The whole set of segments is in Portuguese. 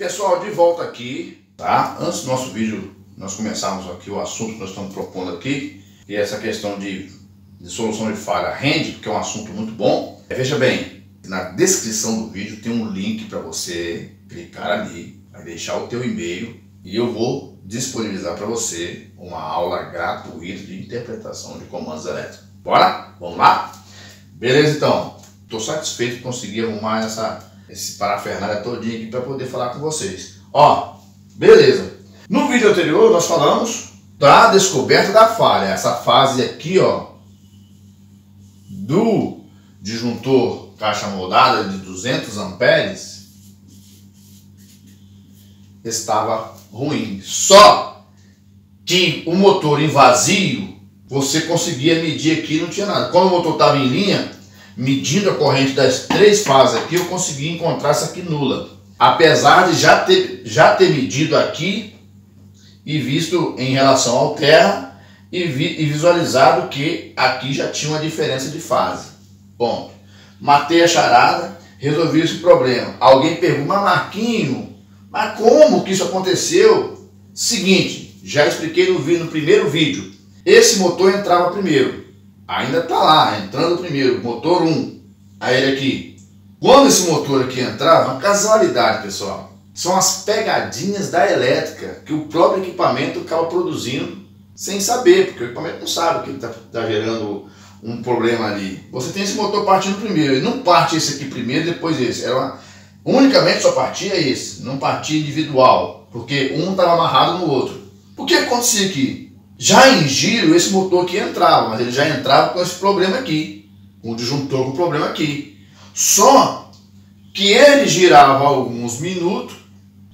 Pessoal, de volta aqui, tá? Antes do nosso vídeo, nós começarmos aqui o assunto que nós estamos propondo aqui, e essa questão de, de solução de falha rende, porque é um assunto muito bom. Veja bem, na descrição do vídeo tem um link para você clicar ali, vai deixar o teu e-mail e eu vou disponibilizar para você uma aula gratuita de interpretação de comandos elétricos. Bora? Vamos lá? Beleza então. Estou satisfeito de conseguir arrumar essa, esse parafernália todinho aqui para poder falar com vocês. Ó, beleza. No vídeo anterior nós falamos da descoberta da falha. Essa fase aqui, ó, do disjuntor caixa moldada de 200 amperes estava ruim. Só que o motor em vazio, você conseguia medir aqui, não tinha nada. Quando o motor estava em linha, medindo a corrente das três fases aqui, eu consegui encontrar essa aqui nula. Apesar de já ter, já ter medido aqui e visto em relação ao terra e, vi, e visualizado que aqui já tinha uma diferença de fase. Ponto. Matei a charada, resolvi esse problema. Alguém pergunta, mas Marquinho, mas como que isso aconteceu? Seguinte, já expliquei no, no primeiro vídeo. Esse motor entrava primeiro. Ainda está lá, entrando primeiro, motor 1. Aí ele aqui. Quando esse motor aqui entrava, uma casualidade, pessoal. São as pegadinhas da elétrica que o próprio equipamento acaba produzindo sem saber, porque o equipamento não sabe que ele está tá gerando um problema ali. Você tem esse motor partindo primeiro, ele não parte esse aqui primeiro, depois esse. Uma, unicamente só partia esse, não partia individual, porque um estava amarrado no outro. O que acontecia aqui? Já em giro, esse motor aqui entrava, mas ele já entrava com esse problema aqui, o disjuntor com o problema aqui. Só que ele girava alguns minutos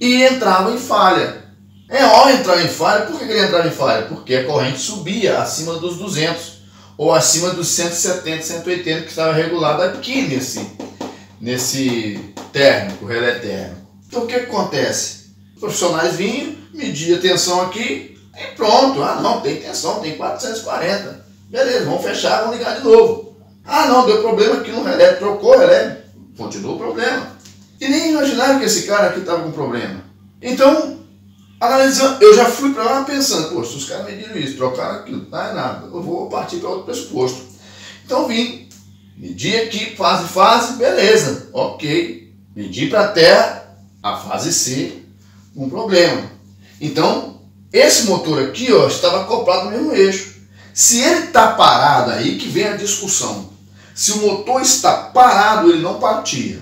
e entrava em falha. É ao entrar em falha, por que ele entrava em falha? Porque a corrente subia acima dos 200 ou acima dos 170, 180 que estava regulado aqui nesse, nesse térmico, relé térmico. Então o que, que acontece? Os profissionais vinham, mediam a tensão aqui e pronto. Ah não, tem tensão, tem 440. Beleza, vamos fechar, vamos ligar de novo. Ah não, deu problema aqui no relé, trocou o relé, continua o problema. E nem imaginaram que esse cara aqui estava com problema. Então, analisando, eu já fui para lá pensando, poxa, os caras mediram isso, trocaram aquilo, não é nada, eu vou partir para outro pressuposto. Então vim, medi aqui, fase, fase, beleza, ok. Medi para a Terra, a fase C, um problema. Então, esse motor aqui ó, estava acoplado no mesmo eixo. Se ele está parado aí, que vem a discussão. Se o motor está parado, ele não partia.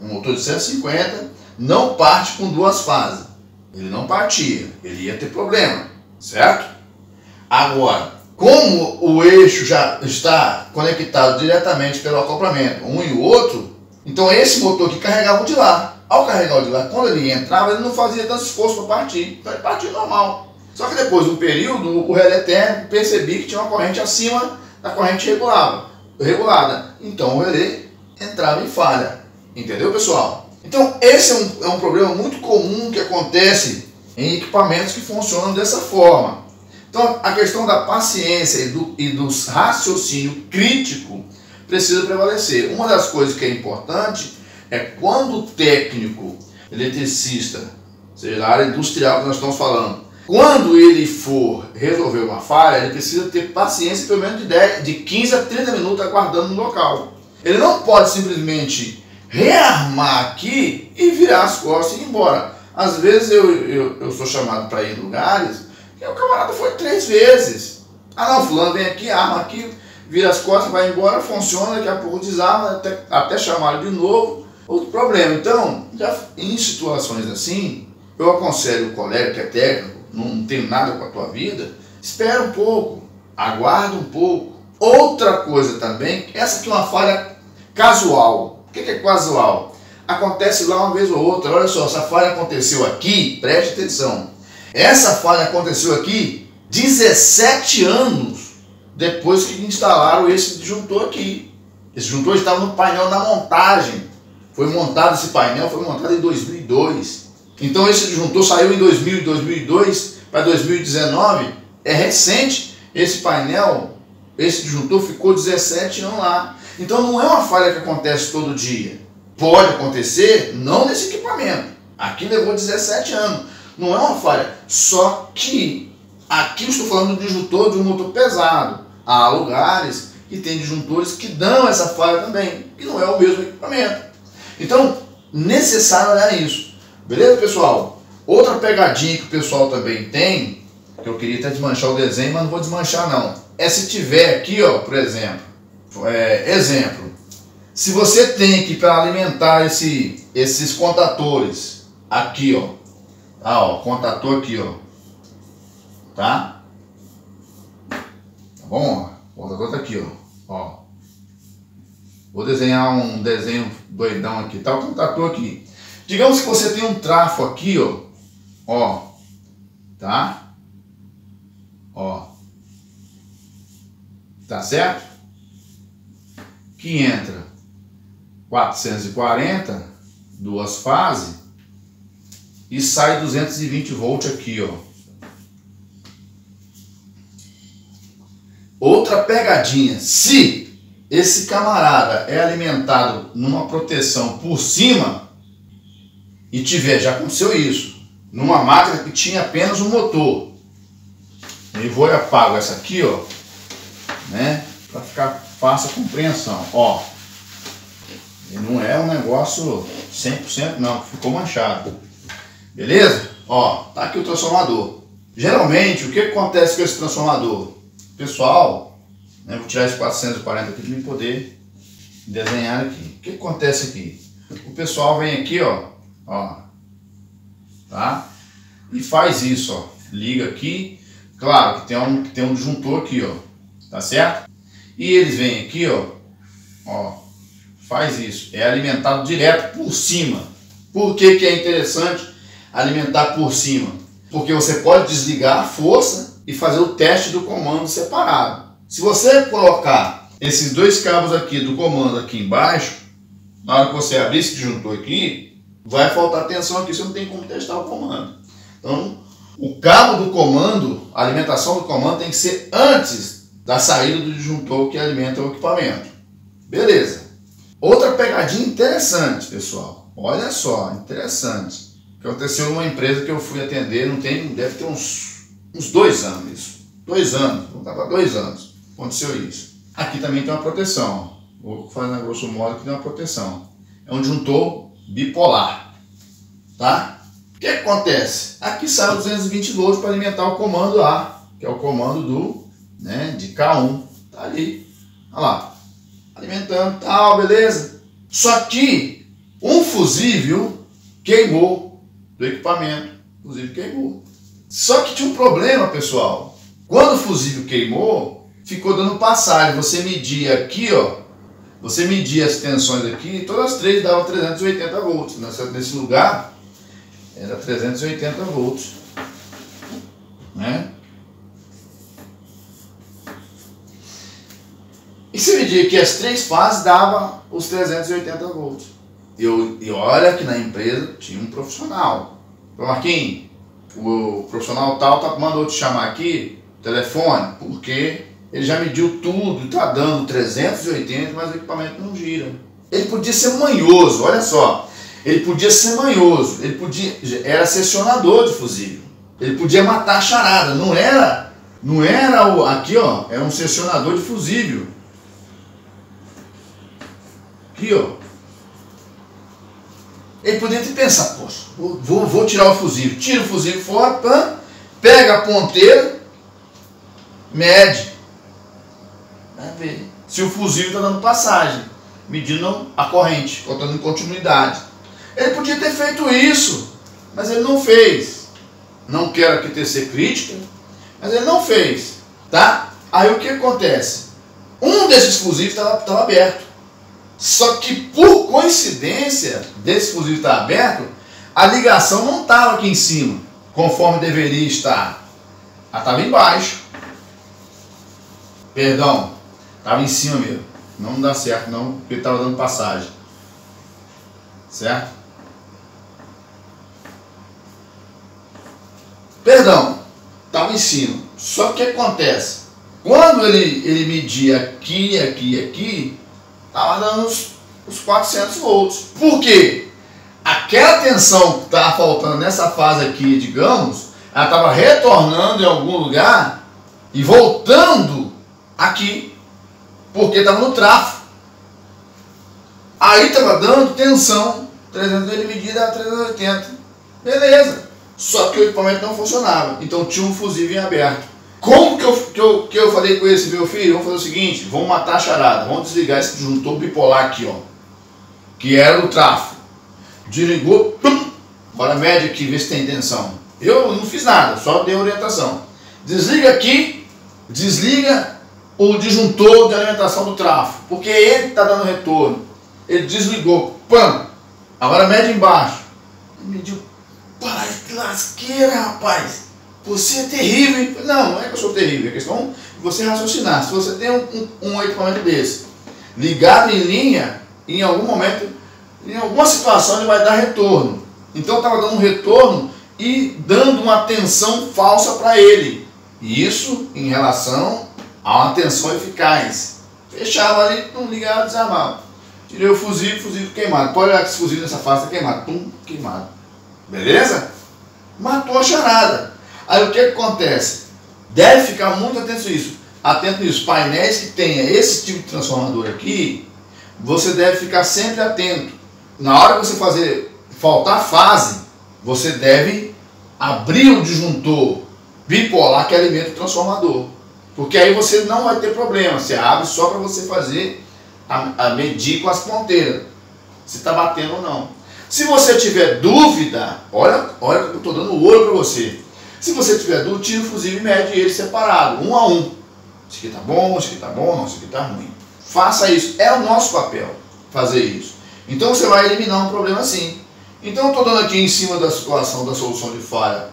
Um motor de 150 não parte com duas fases. Ele não partia, ele ia ter problema, certo? Agora, como o eixo já está conectado diretamente pelo acoplamento, um e o outro, então esse motor que carregava de lá. Ao carregar o de lá, quando ele entrava, ele não fazia tanto esforço para partir. Então ele partia normal. Só que depois de um período, o relé térmico percebi que tinha uma corrente acima da corrente regulada. regulada. Então o relé entrava em falha. Entendeu, pessoal? Então, esse é um, é um problema muito comum que acontece em equipamentos que funcionam dessa forma. Então, a questão da paciência e do, e do raciocínio crítico precisa prevalecer. Uma das coisas que é importante é quando o técnico, eletricista, seja na área industrial que nós estamos falando, quando ele for resolver uma falha, ele precisa ter paciência pelo menos de, 10, de 15 a 30 minutos aguardando no local. Ele não pode simplesmente rearmar aqui e virar as costas e ir embora. Às vezes eu, eu, eu sou chamado para ir em lugares e o camarada foi três vezes. Ah não, fulano vem aqui, arma aqui, vira as costas, vai embora, funciona, daqui a pouco desarma, até, até chamar de novo, outro problema. Então, já, em situações assim, eu aconselho o colega que é técnico, não tem nada com a tua vida, espera um pouco, aguarda um pouco. Outra coisa também, essa aqui é uma falha casual, o que é casual? Acontece lá uma vez ou outra. Olha só, essa falha aconteceu aqui, preste atenção. Essa falha aconteceu aqui 17 anos depois que instalaram esse disjuntor aqui. Esse disjuntor estava no painel da montagem. Foi montado esse painel, foi montado em 2002. Então esse disjuntor saiu em 2000 2002 para 2019. É recente. Esse painel, esse disjuntor ficou 17 anos lá. Então não é uma falha que acontece todo dia. Pode acontecer, não nesse equipamento, Aqui levou 17 anos. Não é uma falha. Só que aqui eu estou falando do disjuntor de um motor pesado. Há lugares que tem disjuntores que dão essa falha também, que não é o mesmo equipamento. Então, necessário olhar isso. Beleza, pessoal? Outra pegadinha que o pessoal também tem, que eu queria até desmanchar o desenho, mas não vou desmanchar não. É se tiver aqui, ó, por exemplo, é, exemplo, se você tem aqui para alimentar esse, esses contatores, aqui, ó, ah, ó, contator aqui, ó, tá? Tá bom? O contator tá aqui, ó, ó. Vou desenhar um desenho doidão aqui, tá? O contator aqui. Digamos que você tem um trafo aqui, ó, ó, tá? Ó, tá certo? Que entra 440, duas fases, e sai 220 volts aqui, ó. Outra pegadinha, se esse camarada é alimentado numa proteção por cima e tiver, já aconteceu isso, numa máquina que tinha apenas um motor, e vou apago essa aqui, ó, né, para ficar fácil a compreensão, ó, e não é um negócio 100% não, ficou manchado. Beleza? Ó, tá aqui o transformador. Geralmente, o que acontece com esse transformador? Pessoal, né, vou tirar esse 440 aqui para me poder desenhar aqui. O que acontece aqui? O pessoal vem aqui, ó, ó, tá? E faz isso, ó. Liga aqui. Claro que tem um, tem um disjuntor aqui, ó. Tá certo? E eles vêm aqui, ó, ó, faz isso. É alimentado direto por cima. Por que, que é interessante alimentar por cima? Porque você pode desligar a força e fazer o teste do comando separado. Se você colocar esses dois cabos aqui do comando aqui embaixo, na hora que você abrir esse disjuntor aqui, vai faltar tensão aqui, você não tem como testar o comando. Então, o cabo do comando, a alimentação do comando tem que ser antes da saída do disjuntor que alimenta o equipamento. Beleza. Outra pegadinha interessante, pessoal. Olha só, interessante. Aconteceu numa empresa que eu fui atender, não tem, deve ter uns, uns dois anos isso. Dois anos, vamos para dois anos. Aconteceu isso. Aqui também tem uma proteção. Vou fazer na grosso modo que tem uma proteção. É um disjuntor bipolar. Tá? O que acontece? Aqui sai 220 volts para alimentar o comando A, que é o comando do, né, de K1. Tá ali. Olha lá alimentando, tal, beleza. Só que um fusível queimou do equipamento. O fusível queimou. Só que tinha um problema, pessoal. Quando o fusível queimou, ficou dando passagem. Você media aqui, ó. Você media as tensões aqui, todas as três davam 380 volts. Nessa, nesse lugar, era 380 volts. Né? E se medir que as três fases dava os 380 volts. Eu, e olha que na empresa tinha um profissional. Marquinhos, o profissional tal tá, mandou te chamar aqui, telefone, porque ele já mediu tudo, está dando 380, mas o equipamento não gira. Ele podia ser manhoso, olha só. Ele podia ser manhoso, ele podia, era sessionador de fusível. Ele podia matar a charada, não era, não era o, aqui ó, era um sessionador de fusível. Aqui, ó. Ele poderia ter pensado, poxa, vou, vou tirar o fusível. Tira o fusível fora, pã, pega a ponteira, mede. Ver se o fusível está dando passagem, medindo a corrente, botando em continuidade. Ele podia ter feito isso, mas ele não fez. Não quero aqui tecer crítica, mas ele não fez, tá? Aí o que acontece? Um desses fusíveis estava aberto. Só que por coincidência desse fusível estar aberto, a ligação não estava aqui em cima, conforme deveria estar. Ela estava embaixo. Perdão, estava em cima mesmo. Não dá certo não, porque estava dando passagem. Certo? Perdão, estava em cima. Só que acontece? Quando ele, ele media aqui, aqui, aqui, estava dando os, os 400 volts. Por quê? Aquela tensão que estava faltando nessa fase aqui, digamos, ela estava retornando em algum lugar e voltando aqui, porque estava no tráfego. Aí estava dando tensão, 300 ele a 380. Beleza. Só que o equipamento não funcionava. Então tinha um fusível em aberto. Como que eu, que eu, que eu falei com esse meu filho? Vamos fazer o seguinte, vamos matar a charada, vamos desligar esse disjuntor bipolar aqui, ó. Que era o tráfego. Desligou, pum, agora mede aqui, vê se tem tensão. Eu não fiz nada, só dei orientação. Desliga aqui, desliga o disjuntor de alimentação do tráfego, porque ele está dando retorno. Ele desligou, pam, agora mede embaixo. Ele mediu, pai, que lasqueira, rapaz. Você é terrível? Não, não é que eu sou terrível, é questão de você raciocinar. Se você tem um, um, um equipamento desse, ligado em linha, em algum momento, em alguma situação ele vai dar retorno. Então estava dando um retorno e dando uma tensão falsa para ele. Isso em relação a uma tensão eficaz. Fechava ali, não ligava, desarmava. Tirei o fuzil, fuzil queimado. Pode olhar que esse fuzil nessa face está queimado. Pum, queimado. Beleza? Matou a charada. Aí o que, que acontece? Deve ficar muito atento a isso. Atento nisso. Painéis que tenha esse tipo de transformador aqui, você deve ficar sempre atento. Na hora que você fazer faltar fase, você deve abrir o disjuntor bipolar que alimenta o transformador. Porque aí você não vai ter problema. Você abre só para você fazer a, a, medir com as ponteiras. Se está batendo ou não. Se você tiver dúvida, olha, olha que eu estou dando ouro para você. Se você tiver dúvida, tira o fusível e mede ele separado, um a um. Isso aqui está bom, isso aqui está bom, não, isso aqui está ruim. Faça isso. É o nosso papel fazer isso. Então você vai eliminar um problema assim. Então eu estou dando aqui em cima da situação da solução de falha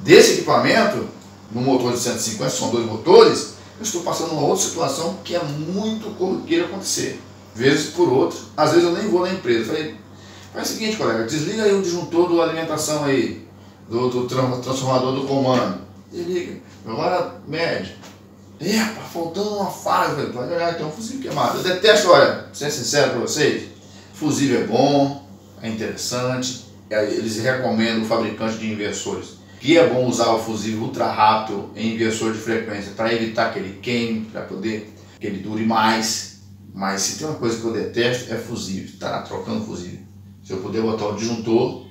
desse equipamento, no motor de 150, são dois motores, eu estou passando uma outra situação que é muito corriqueira acontecer. Vezes por outro, às vezes eu nem vou na empresa. Falei, faz o seguinte, colega, desliga aí o disjuntor da alimentação aí, do, do transformador do comando. Desliga. Agora mede. Epa, faltando uma fase, pode olhar, tem um fusível queimado. Eu detesto, olha, ser sincero para vocês, fusível é bom, é interessante, é, eles recomendam o fabricante de inversores que é bom usar o fusível ultra rápido em inversor de frequência para evitar que ele queime, para poder que ele dure mais. Mas se tem uma coisa que eu detesto é fusível, tá trocando fusível. Se eu puder botar o disjuntor,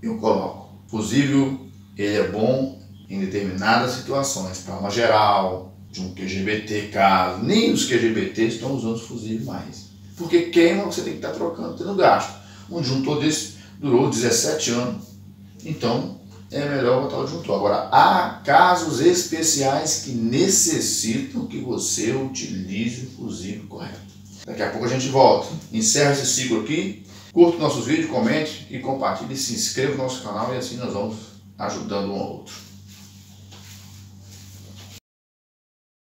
eu coloco. Fusível, ele é bom em determinadas situações, para uma geral, de um QGBT caso, nem os QGBT estão usando fusível mais. Porque queima, você tem que estar tá trocando, tendo gasto. Um disjuntor desse durou 17 anos. Então, é melhor botar o disjuntor. Agora, há casos especiais que necessitam que você utilize o fusível correto. Daqui a pouco a gente volta. Encerra esse ciclo aqui. Curta nossos vídeos, comente e compartilhe. Se inscreva no nosso canal e assim nós vamos ajudando um ao outro.